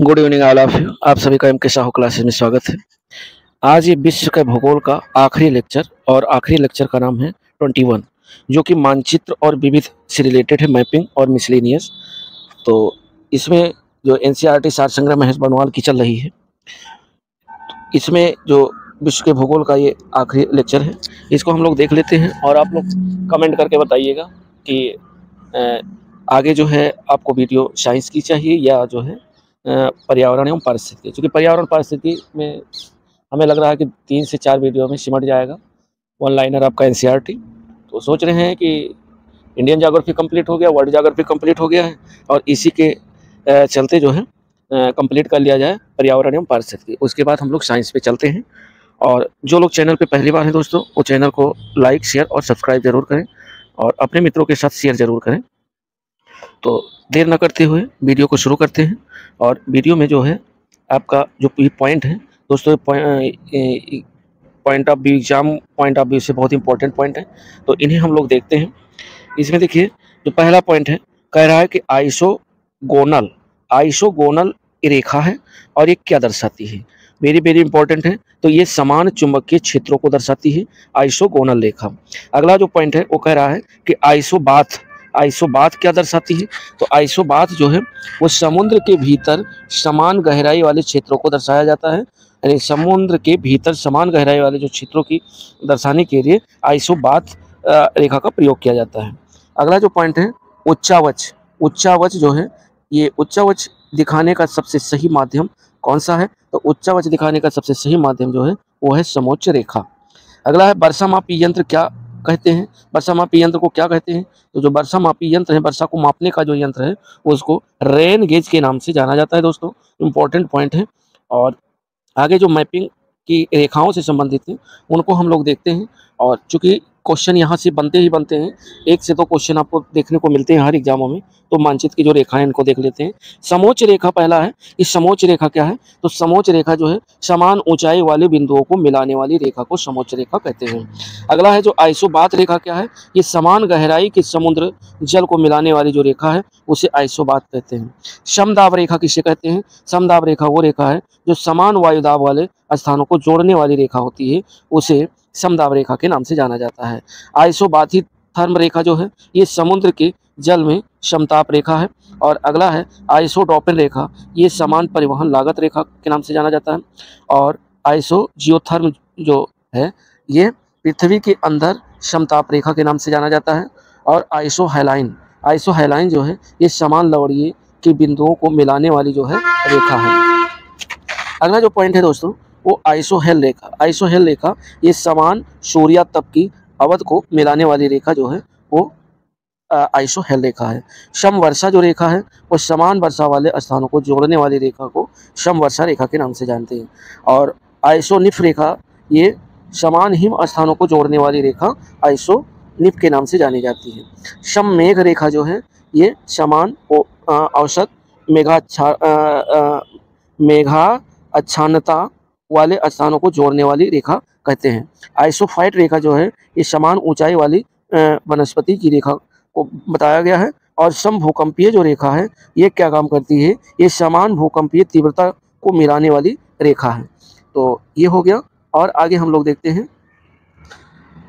Good evening all of you आप सभी का एम के साहू क्लासेस में स्वागत है। आज ये विश्व के भूगोल का आखिरी लेक्चर और आखिरी लेक्चर का नाम है 21 जो कि मानचित्र और विविध से रिलेटेड है मैपिंग और मिसलिनियस तो इसमें जो एन सी आर टी सार संग्रह महेश बनवाल की चल रही है, इसमें जो विश्व के भूगोल का ये आखिरी लेक्चर है, इसको हम लोग देख लेते हैं और आप लोग कमेंट करके बताइएगा कि आगे जो है आपको वीडियो साइंस की चाहिए या जो है पर्यावरण एवं पारिस्थितिकी क्योंकि पर्यावरण पारिस्थिति में हमें लग रहा है कि तीन से चार वीडियो में सिमट जाएगा। वन लाइनर आपका एन तो सोच रहे हैं कि इंडियन जाग्राफी कंप्लीट हो गया, वर्ल्ड जाग्राफी कंप्लीट हो गया है और इसी के चलते जो है कंप्लीट कर लिया जाए पर्यावरण एवं पारिस्थितिकी उसके बाद हम लोग साइंस पे चलते हैं और जो लोग चैनल पे पहली बार हैं दोस्तों, वो चैनल को लाइक, शेयर और सब्सक्राइब ज़रूर करें और अपने मित्रों के साथ शेयर ज़रूर करें। तो देर न करते हुए वीडियो को शुरू करते हैं और वीडियो में जो है आपका जो पॉइंट है, दोस्तों point of view exam point of view से बहुत इंपॉर्टेंट पॉइंट है। तो इन्हें हम लोग देखते हैं। इसमें देखिए, जो पहला पॉइंट है, कह रहा है कि आइसोगोनल आइसोगोनल रेखा है और ये क्या दर्शाती है? वेरी वेरी इंपॉर्टेंट है। तो ये समान चुंबकीय क्षेत्रों को दर्शाती है, आइसोगोनल रेखा। अगला जो पॉइंट है, वो कह रहा है कि आइसोबाथ आइसोबाथ क्या दर्शाती है। तो आइसोबाथ जो है, वो समुद्र के भीतर समान गहराई वाले क्षेत्रों को दर्शाया जाता है। यानी समुद्र के भीतर समान गहराई वाले जो क्षेत्रों की दर्शाने के लिए आइसोबाथ रेखा का प्रयोग किया जाता है। अगला जो पॉइंट है, उच्चावच। उच्चावच जो है, ये उच्चावच दिखाने का सबसे सही माध्यम कौन सा है? तो उच्चावच दिखाने का सबसे सही माध्यम जो है, वो है समोच्च रेखा। अगला है वर्षा मापी यंत्र क्या कहते हैं? वर्षा मापी यंत्र को क्या कहते हैं? तो जो वर्षा मापी यंत्र है, वर्षा को मापने का जो यंत्र है उसको रेन गेज के नाम से जाना जाता है दोस्तों। इम्पोर्टेंट पॉइंट है। और आगे जो मैपिंग की रेखाओं से संबंधित हैं, उनको हम लोग देखते हैं। और चूँकि क्वेश्चन यहाँ से बनते ही बनते हैं। एक से दो क्वेश्चन आपको देखने को मिलते हैं हर एग्जामों में। तो मानचित्र की जो रेखा है, इनको देख लेते हैं। समोच्च रेखा पहला है। इस समोच्च रेखा क्या है? तो समोच्च रेखा जो है, समान ऊंचाई वाले बिंदुओं को मिलाने वाली रेखा को समोच्च रेखा कहते हैं। अगला है जो आइसोबात रेखा क्या है? ये समान गहराई के समुद्र जल को मिलाने वाली जो रेखा है, उसे आइसोबात कहते हैं। समदाब रेखा किसे कहते हैं? समदाब रेखा वो रेखा है, जो समान वायुदाब वाले स्थानों को जोड़ने वाली रेखा होती है, उसे समदाब रेखा के नाम से जाना जाता है। आइसोबाथित थर्म रेखा जो है, ये समुद्र के जल में समताप रेखा है, और अगला है आइसोडोपिन रेखा। ये समान परिवहन लागत रेखा के नाम से जाना जाता है, और आइसो जियोथर्म जो है, ये पृथ्वी के अंदर समताप रेखा के नाम से जाना जाता है, और आइसो हाइलाइन आइसो हाइलाइन जो है, ये समान लवड़िए के बिंदुओं को मिलाने वाली जो है रेखा है। अगला जो पॉइंट है दोस्तों वो आइसोहेल रेखा आइसोहेल रेखा, ये समान सूर्या तप की अवध को मिलाने वाली रेखा जो है, वो आइसोहेल रेखा है। सम वर्षा जो रेखा है, वो समान वर्षा वाले स्थानों को जोड़ने वाली रेखा को सम वर्षा रेखा के नाम से जानते हैं। और आइसोनिफ रेखा, ये समान हिम स्थानों को जोड़ने वाली रेखा आइसोनिफ के नाम से जानी जाती है। सम मेघ रेखा जो है, ये समान औसत मेघाच्छा मेघा अच्छानता वाले स्थानों को जोड़ने वाली रेखा कहते हैं। आइसोफाइट रेखा जो है, ये समान ऊंचाई वाली वनस्पति की रेखा को बताया गया है और सम भूकंपीय जो रेखा है, ये क्या काम करती है? ये समान भूकंपीय तीव्रता को मिलाने वाली रेखा है। तो ये हो गया और आगे हम लोग देखते हैं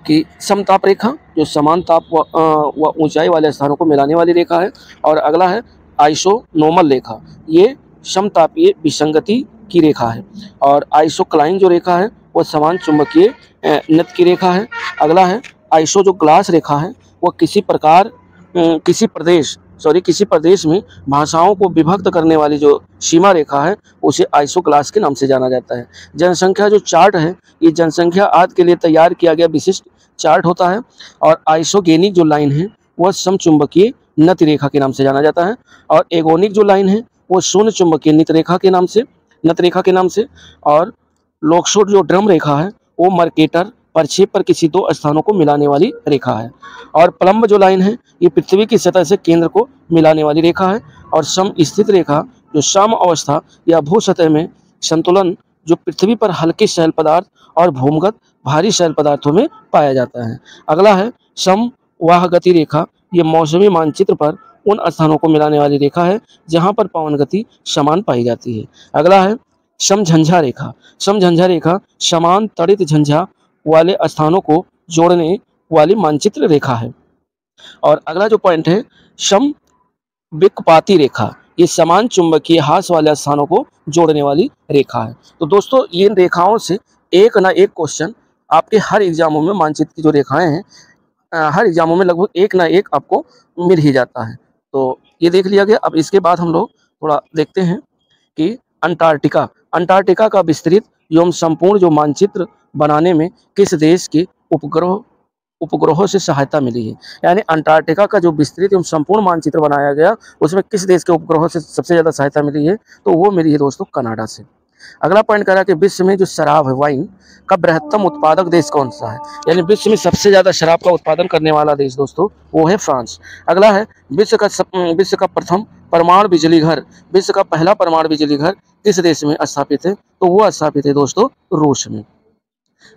कि समताप रेखा, जो समान ताप व ऊंचाई वाले स्थानों को मिलाने वाली रेखा है। और अगला है आइसोनोमल रेखा। ये समतापीय विसंगति की रेखा है और आइसोक्लाइन जो रेखा है वो समान चुंबकीय नत की रेखा है। अगला है आइसो जो ग्लास रेखा है। वो किसी प्रकार किसी प्रदेश सॉरी किसी प्रदेश में भाषाओं को विभक्त करने वाली जो सीमा रेखा है, उसे आइसो ग्लास के नाम से जाना जाता है। जनसंख्या जो चार्ट है, ये जनसंख्या आदि के लिए तैयार किया गया विशिष्ट चार्ट होता है और आइसोगेनिक जो लाइन है, वह समचुंबकीय नत रेखा के नाम से जाना जाता है और एगोनिक जो लाइन है वो शून्य चुंबकीय नित रेखा के नाम से नत रेखा के नाम से, और लोकशोट जो ड्रम रेखा है, वो मर्केटर, प्रक्षेप पर किसी दो स्थानों को मिलाने वाली रेखा है। और प्लम्ब जो लाइन है, ये पृथ्वी की सतह से केंद्र को मिलाने वाली रेखा है, और सम स्थित रेखा, जो सम अवस्था या भू सतह में संतुलन, जो पृथ्वी पर हल्के शैल पदार्थ और भूमगत भारी शैल पदार्थों में पाया जाता है। अगला है सम वाह गति रेखा, ये मौसमी मानचित्र पर उन स्थानों को मिलाने वाली रेखा है, जहाँ पर पवन गति समान पाई जाती है। अगला है, समझंझा रेखा। समझंझा रेखा समान तड़ित झंझा वाले स्थानों को जोड़ने वाली मानचित्र रेखा है। और अगला जो पॉइंट है सम विकपाती रेखा। ये समान चुंबकीय हास वाले स्थानों को जोड़ने वाली रेखा है। तो दोस्तों, इन रेखाओं से एक ना एक क्वेश्चन आपके हर एग्जामों में मानचित्र की जो रेखाएँ हैं हर एग्जामों में लगभग एक ना एक आपको मिल ही जाता है। तो ये देख लिया गया। अब इसके बाद हम लोग थोड़ा देखते हैं कि अंटार्कटिका अंटार्कटिका का विस्तृत एवं संपूर्ण जो मानचित्र बनाने में किस देश के उपग्रह, उपग्रहों से सहायता मिली है। यानी अंटार्कटिका का जो विस्तृत एवं संपूर्ण मानचित्र बनाया गया, उसमें किस देश के उपग्रहों से सबसे ज़्यादा सहायता मिली है तो वो मिली है दोस्तों कनाडा से। अगला पॉइंट कह रहा है कि विश्व में जो शराब है वाइन का बृहत्तम उत्पादक देश कौन सा है? यानी विश्व में सबसे ज़्यादा शराब का उत्पादन करने वाला देश दोस्तों, वो है फ्रांस। अगला है, विश्व का विश्व का प्रथम परमाणु बिजली घर, विश्व का पहला परमाणु बिजली घर किस देश में स्थापित है? तो वो स्थापित है दोस्तों, रूस में।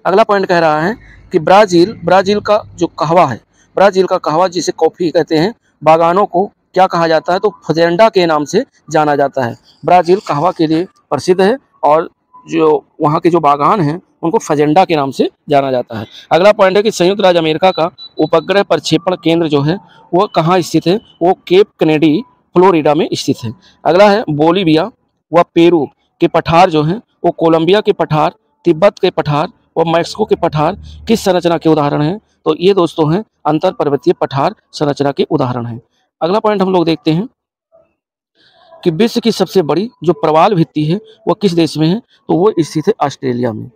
अगला पॉइंट कह रहा है कि ब्राज़ील ब्राज़ील का जो कहवा है, ब्राज़ील का कहवा जिसे कॉफ़ी कहते हैं, बागानों को क्या कहा जाता है? तो फजेंडा के नाम से जाना जाता है। ब्राज़ील कहवा के लिए प्रसिद्ध है और जो वहाँ के जो बागान हैं, उनको फजेंडा के नाम से जाना जाता है। अगला पॉइंट है कि संयुक्त राज्य अमेरिका का उपग्रह प्रक्षेपण केंद्र जो है, वो कहाँ स्थित है? वो केप कनेडी, फ्लोरिडा में स्थित है। अगला है बोलीविया व पेरू के पठार जो हैं, वो कोलंबिया के पठार, तिब्बत के पठार व मैक्सिको के पठार किस संरचना के उदाहरण हैं। तो ये दोस्तों हैं अंतर पर्वतीय पठार संरचना के उदाहरण हैं। अगला पॉइंट हम लोग देखते हैं कि विश्व की सबसे बड़ी जो प्रवाल भित्ति है, वो किस देश में है? तो वो स्थित है ऑस्ट्रेलिया में,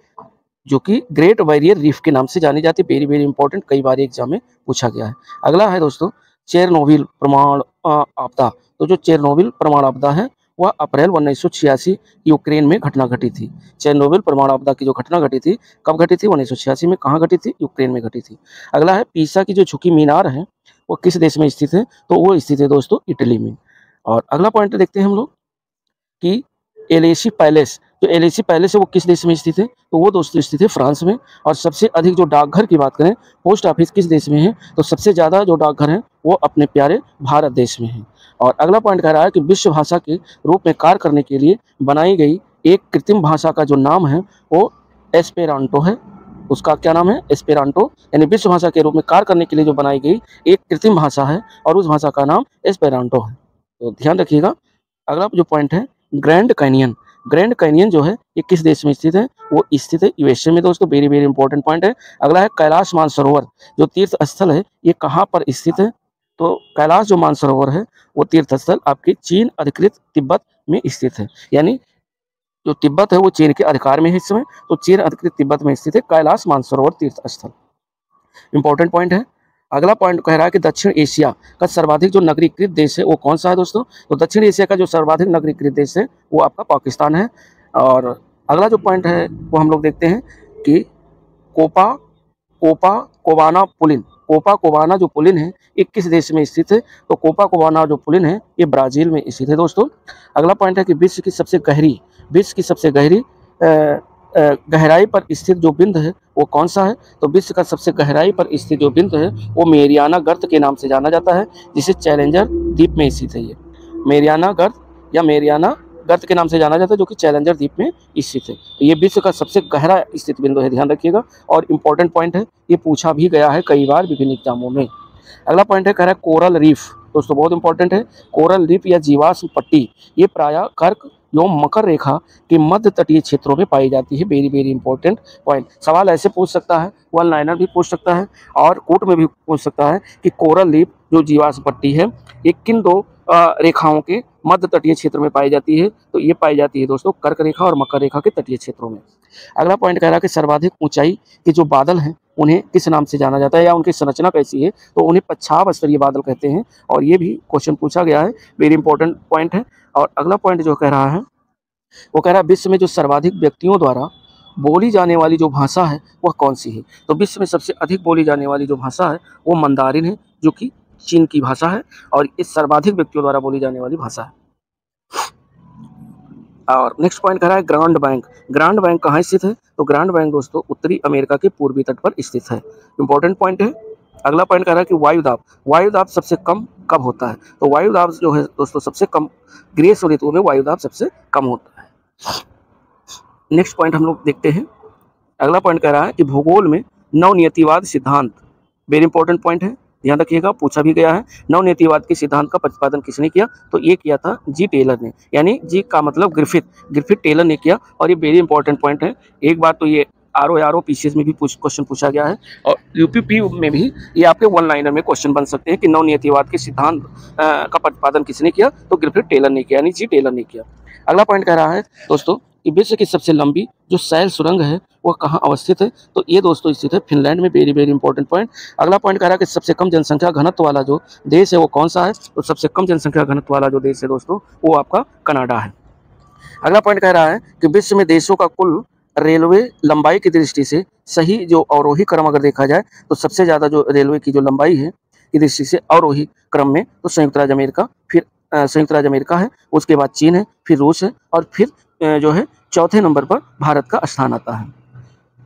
जो कि ग्रेट बैरियर रीफ के नाम से जानी जाती है। वेरी वेरी इंपॉर्टेंट, कई बार एग्ज़ाम में पूछा गया है। अगला है दोस्तों, चेरनोबिल प्रमाण आपदा। तो जो चेरनोबिल प्रमाण आपदा है, वह अप्रैल उन्नीस सौ छियासी यूक्रेन में घटना घटी थी। चेरनोबिल परमाणु आपदा की जो घटना घटी थी, कब घटी थी? उन्नीस सौ छियासी में। कहाँ घटी थी? यूक्रेन में घटी थी। अगला है, पीसा की जो झुकी मीनार है, वो किस देश में स्थित है? तो वो स्थित है दोस्तों इटली में। और अगला पॉइंट देखते हैं हम लोग कि एलेसी पैलेस जो एलेसी पैलेस है वो किस देश में स्थित है? तो वो दोस्तों स्थित है फ्रांस में। और सबसे अधिक जो डाकघर की बात करें, पोस्ट ऑफ़िस किस देश में है? तो सबसे ज़्यादा जो डाकघर हैं, वो अपने प्यारे भारत देश में है। और अगला पॉइंट कह रहा है कि विश्व भाषा के रूप में कार्य करने के लिए बनाई गई एक कृत्रिम भाषा का जो नाम है, वो एस्पेरांटो है। उसका क्या नाम है? एस्पेरांटो। यानी विश्व भाषा के रूप में कार्य करने के लिए जो बनाई गई एक कृत्रिम भाषा है, और उस भाषा का नाम एस्पेरांटो है। तो ध्यान रखिएगा, अगला जो पॉइंट है ग्रैंड कैनियन ग्रैंड कैनियन जो है, ये किस देश में स्थित है? वो स्थित है यूएसए में, दोस्तों वेरी वेरी इंपॉर्टेंट पॉइंट है। अगला है कैलाश मानसरोवर, जो तीर्थ स्थल है, ये कहाँ पर स्थित है? तो कैलाश जो मानसरोवर है, वो तीर्थ स्थल आपके चीन अधिकृत तिब्बत में स्थित है। यानी जो तिब्बत है, वो चीन के अधिकार में है इस समय तो चीन अधिकृत तिब्बत में स्थित है कैलाश मानसरोवर तीर्थ स्थल इंपॉर्टेंट पॉइंट है अगला पॉइंट कह रहा है कि दक्षिण एशिया का सर्वाधिक जो नगरीकृत देश है, वो कौन सा है दोस्तों? तो दक्षिण एशिया का जो सर्वाधिक नगरीकृत देश है, वो आपका पाकिस्तान है। और अगला जो पॉइंट है, वो हम लोग देखते हैं कि कोपा कोपा कोबाना पुलिन, कोपा कोबाना जो पुलिन है, ये किस देश में स्थित है? तो कोपा कोबाना जो पुलिन है, ये ब्राज़ील में स्थित है दोस्तों। अगला पॉइंट है कि विश्व की सबसे गहरी, विश्व की सबसे गहरी गहराई पर स्थित जो बिंद है, वो कौन सा है? तो विश्व का सबसे गहराई पर स्थित जो बिंद है, वो मेरियाना गर्त के नाम से जाना जाता है, जिसे चैलेंजर द्वीप में स्थित है ये। मेरियाना गर्त या मेरियाना गर्त के नाम से जाना जाता है, जो कि चैलेंजर द्वीप में स्थित है। तो ये विश्व का सबसे गहरा स्थित बिंदु है, ध्यान रखिएगा। और इम्पोर्टेंट पॉइंट है, ये पूछा भी गया है कई बार विभिन्न एग्जामों में। अगला पॉइंट है, कह रहा है कोरल रीफ। दोस्तों, बहुत इंपॉर्टेंट है। कोरल रीफ या जीवाश्म पट्टी, ये प्राय कर्क एवं मकर रेखा के मध्य तटीय क्षेत्रों में पाई जाती है। वेरी वेरी इंपॉर्टेंट पॉइंट सवाल ऐसे पूछ सकता है वन लाइनर भी पूछ सकता है और कोर्ट में भी पूछ सकता है कि कोरल लीप जो जीवाश्म पट्टी है, ये किन दो रेखाओं के मध्य तटीय क्षेत्र में पाई जाती है? तो ये पाई जाती है दोस्तों कर्क रेखा और मकर रेखा के तटीय क्षेत्रों में। अगला पॉइंट कह रहा है कि सर्वाधिक ऊंचाई के जो बादल हैं उन्हें किस नाम से जाना जाता है या उनकी संरचना कैसी है तो उन्हें पच्छाव स्तरीय बादल कहते हैं। और ये भी क्वेश्चन पूछा गया है। वेरी इंपॉर्टेंट पॉइंट है। और अगला पॉइंट जो कह रहा है, वो कह रहा है, विश्व में जो सर्वाधिक व्यक्तियों द्वारा बोली जाने वाली जो भाषा है, वह कौन सी है? तो विश्व में सबसे अधिक बोली जाने वाली जो भाषा है, वो मंदारिन है, जो कि चीन की भाषा है। और इस सर्वाधिक व्यक्तियों द्वारा बोली जाने वाली भाषा है। और नेक्स्ट पॉइंट कह रहा है ग्रांड बैंक ग्रांड बैंक कहाँ स्थित है? तो ग्रांड बैंक दोस्तों, उत्तरी अमेरिका के पूर्वी तट पर स्थित है। इंपॉर्टेंट पॉइंट है। अगला पॉइंट कह रहा है कि वायुदाब। वायुदाब सबसे कम कब होता है? तो वायुदाब जो है दोस्तों, सबसे कम ग्रीष्म ऋतु में वायुदाब सबसे कम होता है। नेक्स्ट पॉइंट हम लोग देखते हैं। अगला पॉइंट कह रहा है कि भूगोल में नवनियतिवाद सिद्धांत। वेरी इंपॉर्टेंट पॉइंट है। ध्यान रखिएगा, पूछा भी गया है, नवनीतिवाद के सिद्धांत का प्रतिपादन किसने किया? तो ये किया था जी टेलर ने, यानी जी का मतलब ग्रिफिथ ग्रिफिथ टेलर ने किया, और ये वेरी इंपॉर्टेंट पॉइंट है। एक बार तो ये, R O R O PCS में भी क्वेश्चन पूछा गया है, और यूपीपी में भी ये आपके वन लाइनर में क्वेश्चन बन सकते हैं कि नवनियतिवाद के सिद्धांत का प्रतिपादन किसने किया? तो ग्रिफिथ टेलर ने किया, यानी जी टेलर ने किया। अगला पॉइंट कह रहा है, दोस्तों कि विश्व की सबसे लंबी जो सैल सुरंग है वह कहाँ अवस्थित है? तो ये दोस्तों स्थित है फिनलैंड में वेरी वेरी इंपॉर्टेंट पॉइंट अगला पॉइंट कह रहा है कि सबसे कम जनसंख्या घनत्व वाला जो देश है, वो कौन सा है? तो सबसे कम जनसंख्या घनत्व वाला जो देश है दोस्तों, वो आपका कनाडा है। अगला पॉइंट कह रहा है कि विश्व में देशों का कुल रेलवे लंबाई की दृष्टि से सही जो अवरोही क्रम अगर देखा जाए तो सबसे ज़्यादा जो रेलवे की जो लंबाई है, की दृष्टि से अवरोही क्रम में तो संयुक्त राज्य अमेरिका, फिर संयुक्त राज्य अमेरिका है, उसके बाद चीन है, फिर रूस है, और फिर जो है, चौथे नंबर पर भारत का स्थान आता है।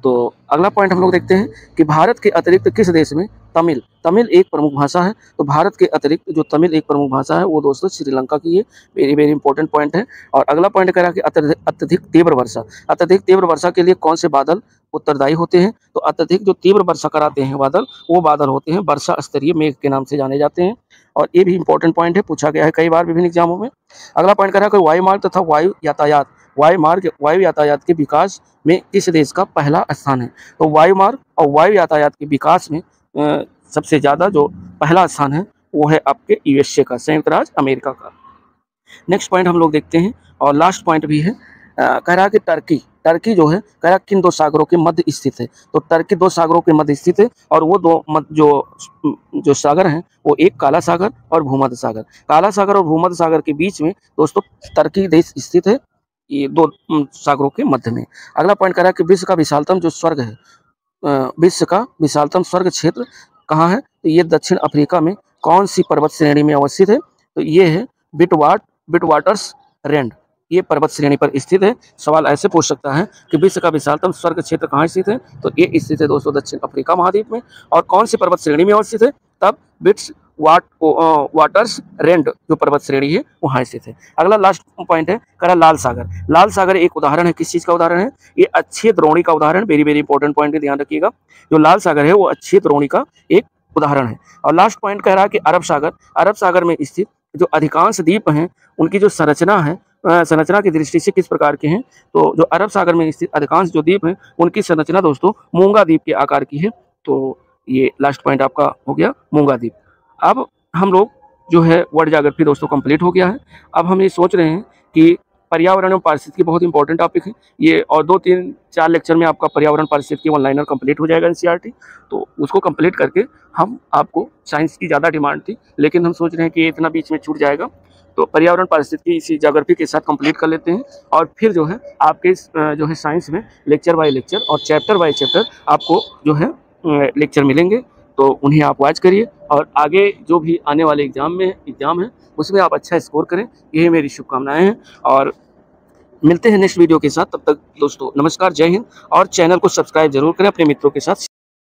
तो अगला पॉइंट हम लोग देखते हैं कि भारत के अतिरिक्त किस देश में तमिल। तमिल एक प्रमुख भाषा है तो भारत के अतिरिक्त जो तमिल एक प्रमुख भाषा है, वो दोस्तों श्रीलंका की है। वेरी वेरी इंपॉर्टेंट पॉइंट है। और अगला पॉइंट कह रहा है कि अत्यधिक तीव्र वर्षा। अत्यधिक तीव्र वर्षा के लिए कौन से बादल उत्तरदायी होते हैं? तो अत्यधिक जो तीव्र वर्षा कराते हैं बादल, वो बादल होते हैं वर्षा स्तरीय मेघ के नाम से जाने जाते हैं। और ये भी इंपॉर्टेंट पॉइंट है, पूछा गया है कई बार विभिन्न एग्जामों में। अगला पॉइंट कह रहा है कि वायु मार्ग तथा वायु यातायात। वायु मार्ग वायु यातायात के विकास में किस देश का पहला स्थान है? तो वायु मार्ग और वायु यातायात के विकास में सबसे ज़्यादा जो पहला स्थान है, वो है आपके यूएसए का, संयुक्त राज्य अमेरिका का। नेक्स्ट पॉइंट हम लोग देखते हैं, और लास्ट पॉइंट भी है कह रहा है कि टर्की। टर्की जो है कह रहा किन दो सागरों के मध्य स्थित है? तो टर्की दो सागरों के मध्य स्थित है, और वो दो मध्य जो जो सागर हैं, वो एक काला सागर और भूमध्य सागर। काला सागर और भूमध्य सागर के बीच में, दोस्तों, टर्की देश स्थित है, ये दो सागरों के मध्य में। अगला पॉइंट कह रहा है कि विश्व का विशालतम जो स्वर्ग है विश्व का विशालतम स्वर्ग क्षेत्र कहाँ है? तो ये दक्षिण अफ्रीका में कौन सी पर्वत श्रेणी में अवस्थित है? तो ये है बिटवाट बिटवाटर्स रेंड ये पर्वत श्रेणी पर स्थित है। सवाल ऐसे पूछ सकता है कि विश्व का विशालतम स्वर्ग क्षेत्र कहाँ स्थित है? तो ये स्थित है दोस्तों दक्षिण अफ्रीका महाद्वीप में। और कौन सी पर्वत श्रेणी में अवस्थित है? तब बिट्स वाट वाटर्स रेंट जो पर्वत श्रेणी है, वहाँ स्थित है। अगला लास्ट पॉइंट है, करा लाल सागर। लाल सागर एक उदाहरण है। किस चीज़ का उदाहरण है? ये अच्छे द्रोणी का उदाहरण वेरी वेरी इंपॉर्टेंट पॉइंट ध्यान रखिएगा। जो लाल सागर है, वो अच्छे द्रोणी का एक उदाहरण है। और लास्ट पॉइंट कह रहा है कि अरब सागर अरब सागर में स्थित जो अधिकांश द्वीप हैं, उनकी जो संरचना है संरचना की दृष्टि से किस प्रकार के हैं? तो जो अरब सागर में स्थित अधिकांश जो द्वीप हैं, उनकी संरचना दोस्तों, मूँगा द्वीप के आकार की है। तो ये लास्ट पॉइंट आपका हो गया, मूँगा द्वीप। अब हम लोग जो है वर्ड जाग्रफी दोस्तों कंप्लीट हो गया है। अब हम ये सोच रहे हैं कि पर्यावरण एवं पारिस्थितिकी बहुत इंपॉर्टेंट टॉपिक है। ये और दो, तीन, चार लेक्चर में आपका पर्यावरण, पारिस्थितिकी वन लाइनर कंप्लीट हो जाएगा एनसीईआरटी तो उसको कंप्लीट करके हम आपको साइंस की ज़्यादा डिमांड थी, लेकिन हम सोच रहे हैं कि इतना बीच में छूट जाएगा। तो पर्यावरण, पारिस्थितिकी इसी जोग्राफी के साथ कंप्लीट कर लेते हैं और फिर जो है आपके जो है साइंस में लेक्चर बाय लेक्चर और चैप्टर बाय चैप्टर आपको जो है लेक्चर मिलेंगे। तो उन्हें आप वॉच करिए और आगे जो भी आने वाले एग्ज़ाम में एग्ज़ाम है, उसमें आप अच्छा स्कोर करें। यही मेरी शुभकामनाएँ हैं और मिलते हैं नेक्स्ट वीडियो के साथ। तब तक दोस्तों, नमस्कार, जय हिंद और चैनल को सब्सक्राइब ज़रूर करें अपने मित्रों के साथ।